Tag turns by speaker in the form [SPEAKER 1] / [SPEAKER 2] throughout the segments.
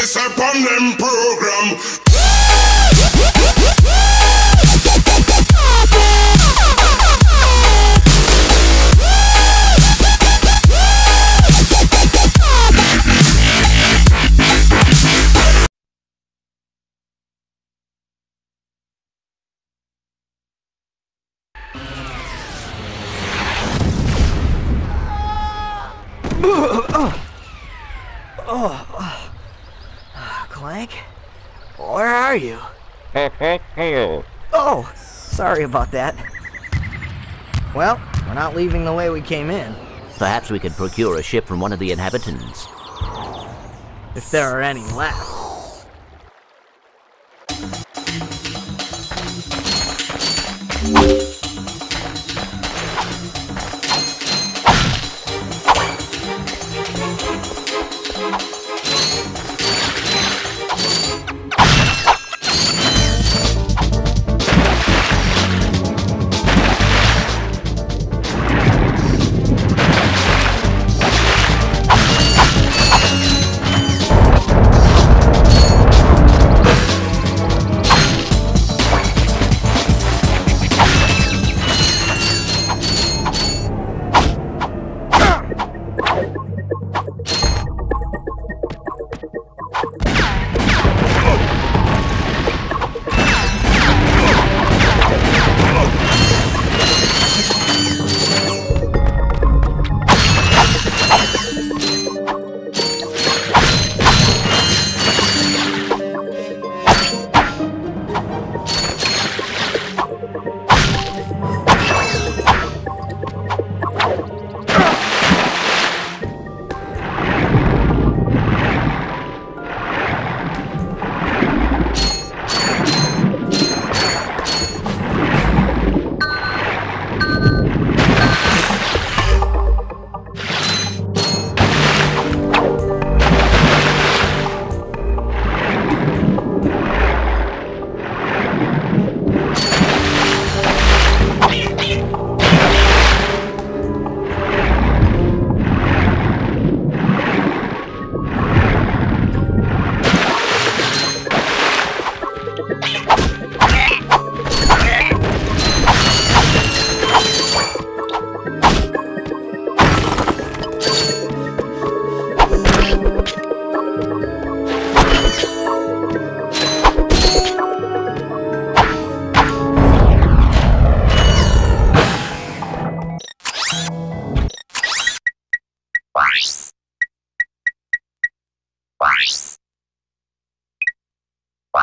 [SPEAKER 1] this upon them program.
[SPEAKER 2] Clank? Where are you? Oh, sorry about that. Well, we're not leaving the way we came in,
[SPEAKER 3] Perhaps we could procure a ship from one of the inhabitants.
[SPEAKER 2] if there are any left.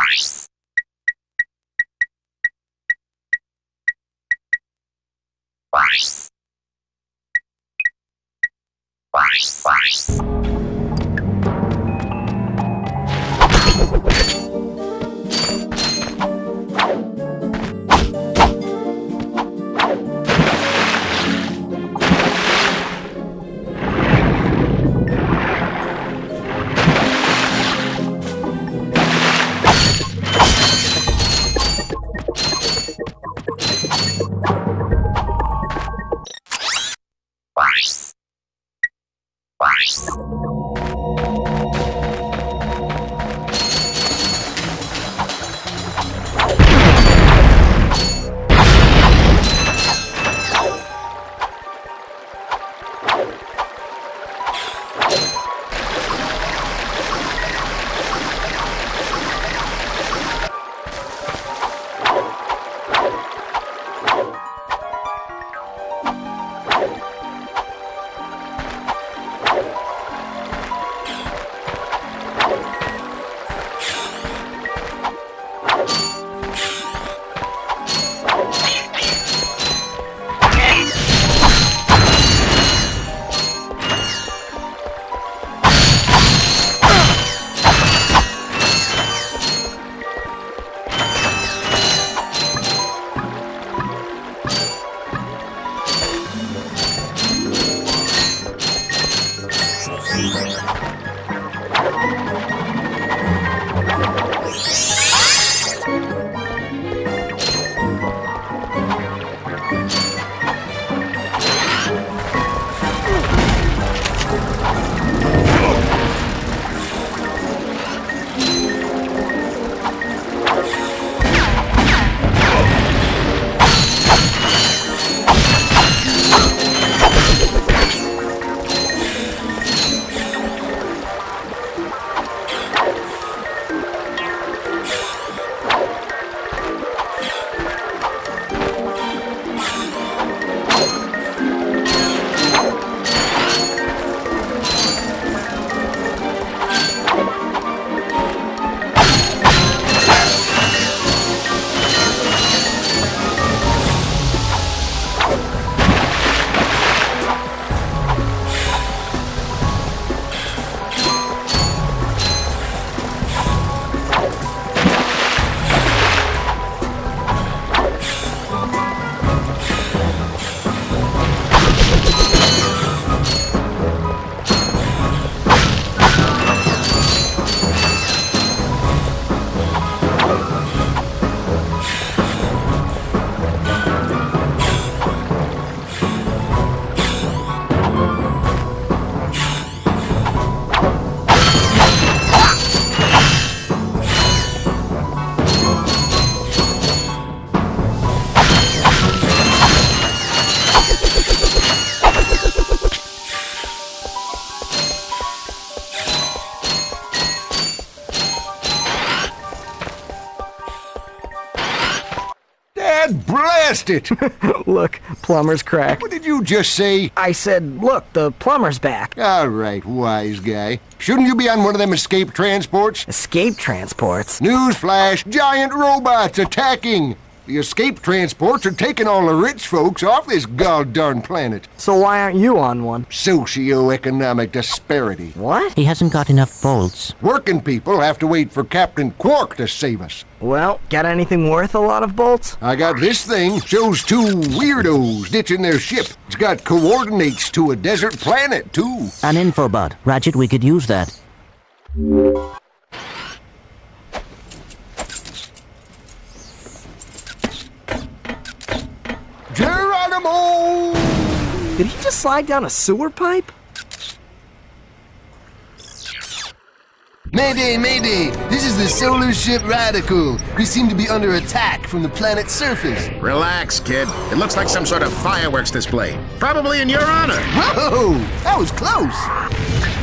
[SPEAKER 4] Rice. Rice. God blast it!
[SPEAKER 2] Look, plumber's crack.
[SPEAKER 4] what did you just say?
[SPEAKER 2] I said, look, the plumber's back.
[SPEAKER 4] All right, wise guy. Shouldn't you be on one of them escape transports?
[SPEAKER 2] Escape transports.
[SPEAKER 4] Newsflash, giant robots attacking! The escape transports are taking all the rich folks off this god-darn planet.
[SPEAKER 2] So why aren't you on one?
[SPEAKER 4] Socioeconomic disparity.
[SPEAKER 2] What?
[SPEAKER 3] He hasn't got enough bolts.
[SPEAKER 4] Working people have to wait for Captain Quark to save us.
[SPEAKER 2] Well, got anything worth a lot of bolts?
[SPEAKER 4] I got this thing. Shows two weirdos ditching their ship. It's got coordinates to a desert planet, too.
[SPEAKER 3] An infobot. Ratchet, we could use that.
[SPEAKER 2] Did he just slide down a sewer pipe?
[SPEAKER 5] Mayday, mayday! This is the solar ship Radical. We seem to be under attack from the planet's surface.
[SPEAKER 6] Relax, kid. It looks like some sort of fireworks display. Probably in your honor.
[SPEAKER 5] Whoa! That was close!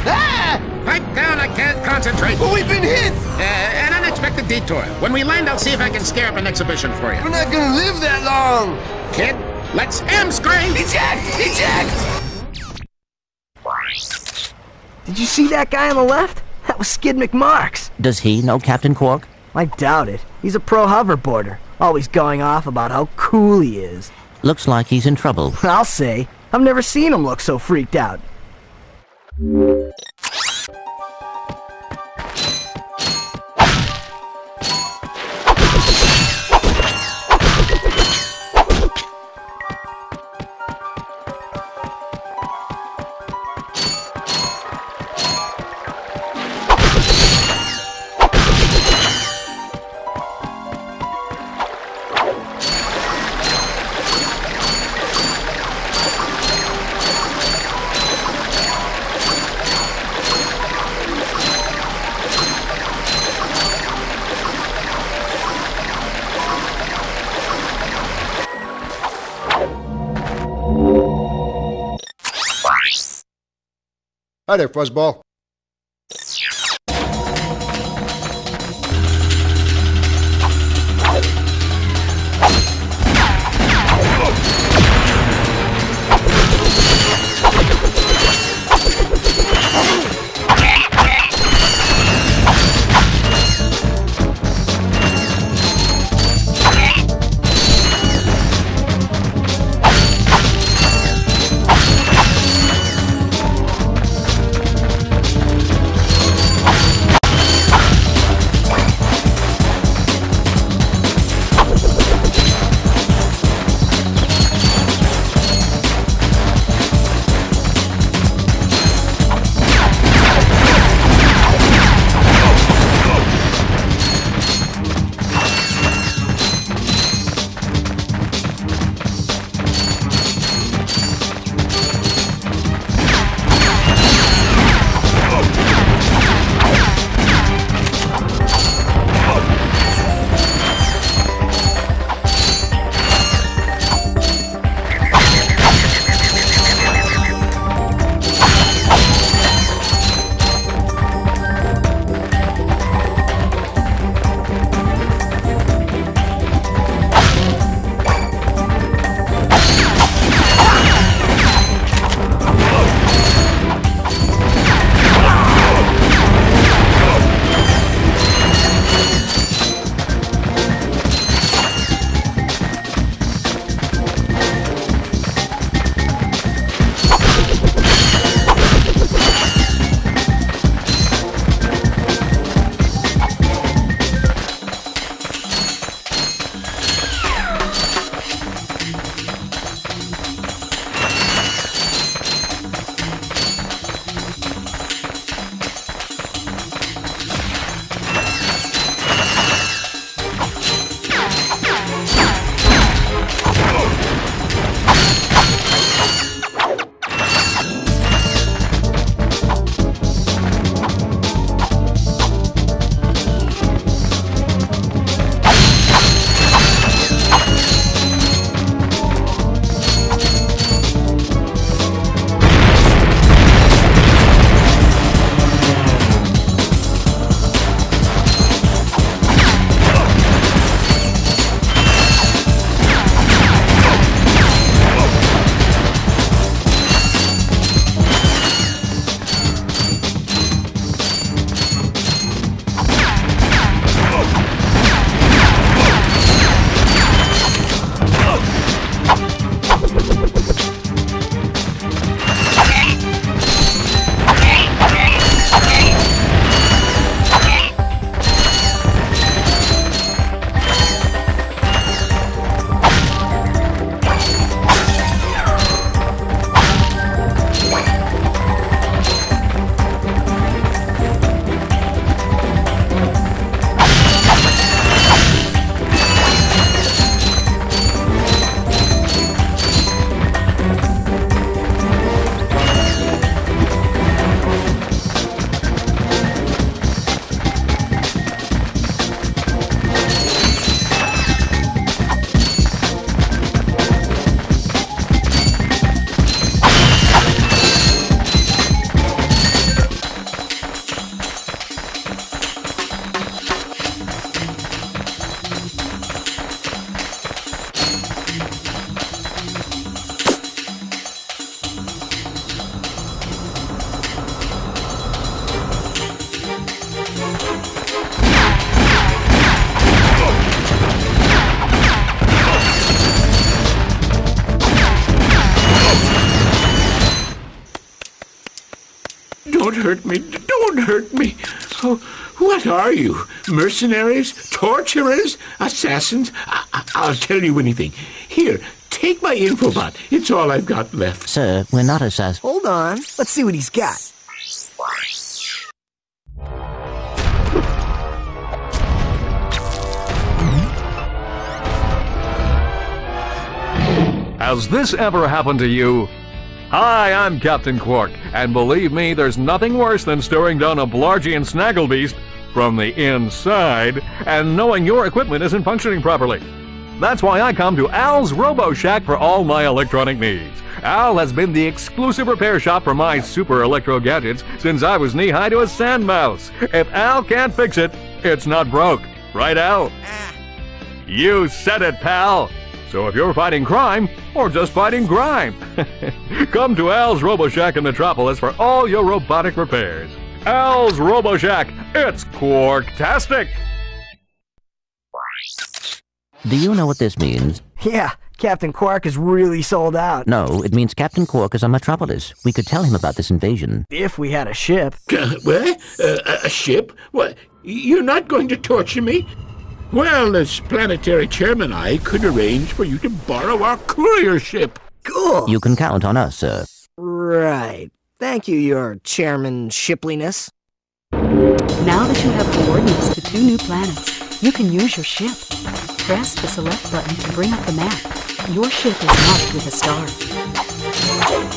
[SPEAKER 5] Ah!
[SPEAKER 6] Pipe down, I can't concentrate.
[SPEAKER 5] But we've been hit!
[SPEAKER 6] Uh, an unexpected detour. When we land, I'll see if I can scare up an exhibition for you.
[SPEAKER 5] We're not gonna live that long!
[SPEAKER 6] Kid, let's M scream!
[SPEAKER 5] Eject! Eject!
[SPEAKER 2] Did you see that guy on the left? That was Skid McMarx.
[SPEAKER 3] Does he know Captain Quark?
[SPEAKER 2] I doubt it. He's a pro hoverboarder, always going off about how cool he is.
[SPEAKER 3] Looks like he's in trouble.
[SPEAKER 2] I'll say, I've never seen him look so freaked out.
[SPEAKER 4] Hi there, Fuzzball.
[SPEAKER 7] Hurt me. Don't hurt me. Oh, what are you? Mercenaries? Torturers? Assassins? I- I- will tell you anything. Here, take my infobot. It's all I've got left.
[SPEAKER 3] Sir, we're not assassins.
[SPEAKER 2] Hold on. Let's see what he's got.
[SPEAKER 8] Has this ever happened to you? Hi, I'm Captain Quark, and believe me, there's nothing worse than staring down a Blargian snagglebeast from the inside and knowing your equipment isn't functioning properly. That's why I come to Al's Robo Shack for all my electronic needs. Al has been the exclusive repair shop for my super electro gadgets since I was knee high to a sand mouse. If Al can't fix it, it's not broke. Right, Al? Ah. You said it, pal! So if you're fighting crime, or just fighting grime, come to Al's RoboShack in Metropolis for all your robotic repairs. Al's RoboShack, it's Quarktastic!
[SPEAKER 3] Do you know what this means?
[SPEAKER 2] Yeah, Captain Quark is really sold out.
[SPEAKER 3] No, it means Captain Quark is on Metropolis. We could tell him about this invasion.
[SPEAKER 2] If we had a ship.
[SPEAKER 7] Uh, what? Uh, a ship? What? You're not going to torture me? Well, as planetary chairman, I could arrange for you to borrow our courier ship.
[SPEAKER 2] Cool.
[SPEAKER 3] You can count on us, sir.
[SPEAKER 2] Right. Thank you, your chairman shipliness.
[SPEAKER 9] Now that you have coordinates to two new planets, you can use your ship. Press the select button to bring up the map. Your ship is marked with a star.